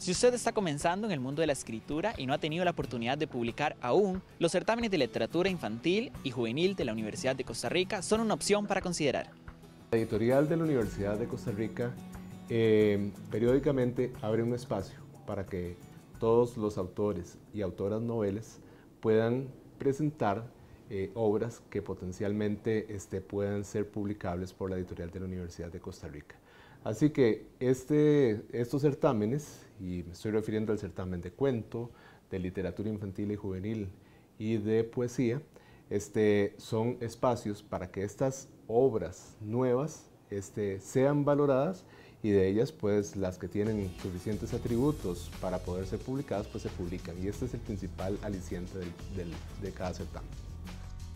Si usted está comenzando en el mundo de la escritura y no ha tenido la oportunidad de publicar aún, los certámenes de literatura infantil y juvenil de la Universidad de Costa Rica son una opción para considerar. La editorial de la Universidad de Costa Rica eh, periódicamente abre un espacio para que todos los autores y autoras noveles puedan presentar eh, obras que potencialmente este, puedan ser publicables por la editorial de la Universidad de Costa Rica. Así que este, estos certámenes, y me estoy refiriendo al certamen de cuento, de literatura infantil y juvenil y de poesía, este, son espacios para que estas obras nuevas este, sean valoradas y de ellas pues las que tienen suficientes atributos para poder ser publicadas pues se publican y este es el principal aliciente de cada certamen.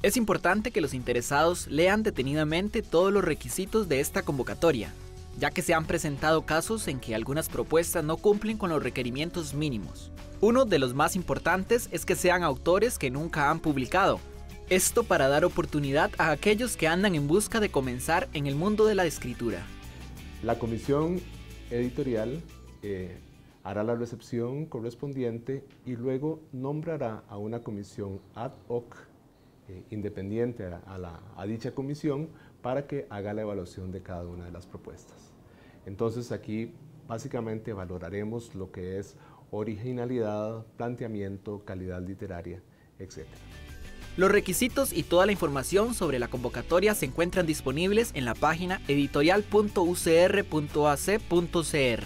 Es importante que los interesados lean detenidamente todos los requisitos de esta convocatoria, ya que se han presentado casos en que algunas propuestas no cumplen con los requerimientos mínimos. Uno de los más importantes es que sean autores que nunca han publicado. Esto para dar oportunidad a aquellos que andan en busca de comenzar en el mundo de la escritura. La comisión editorial eh, hará la recepción correspondiente y luego nombrará a una comisión ad hoc eh, independiente a dicha comisión para que haga la evaluación de cada una de las propuestas. Entonces aquí básicamente valoraremos lo que es originalidad, planteamiento, calidad literaria, etc. Los requisitos y toda la información sobre la convocatoria se encuentran disponibles en la página editorial.ucr.ac.cr.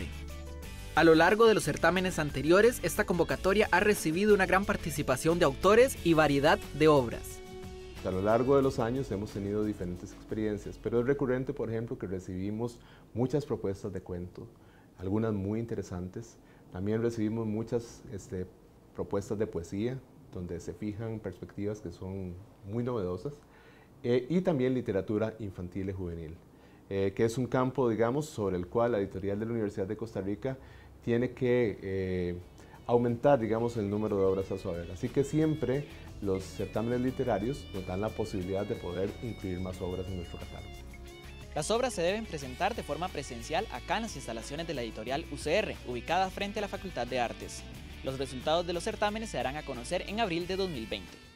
A lo largo de los certámenes anteriores, esta convocatoria ha recibido una gran participación de autores y variedad de obras. A lo largo de los años hemos tenido diferentes experiencias, pero es recurrente, por ejemplo, que recibimos muchas propuestas de cuento, algunas muy interesantes. También recibimos muchas este, propuestas de poesía, donde se fijan perspectivas que son muy novedosas, eh, y también literatura infantil y juvenil, eh, que es un campo, digamos, sobre el cual la editorial de la Universidad de Costa Rica tiene que eh, aumentar, digamos, el número de obras a su haber. Así que siempre los certámenes literarios nos dan la posibilidad de poder incluir más obras en nuestro catálogo. Las obras se deben presentar de forma presencial acá en las instalaciones de la editorial UCR, ubicada frente a la Facultad de Artes. Los resultados de los certámenes se darán a conocer en abril de 2020.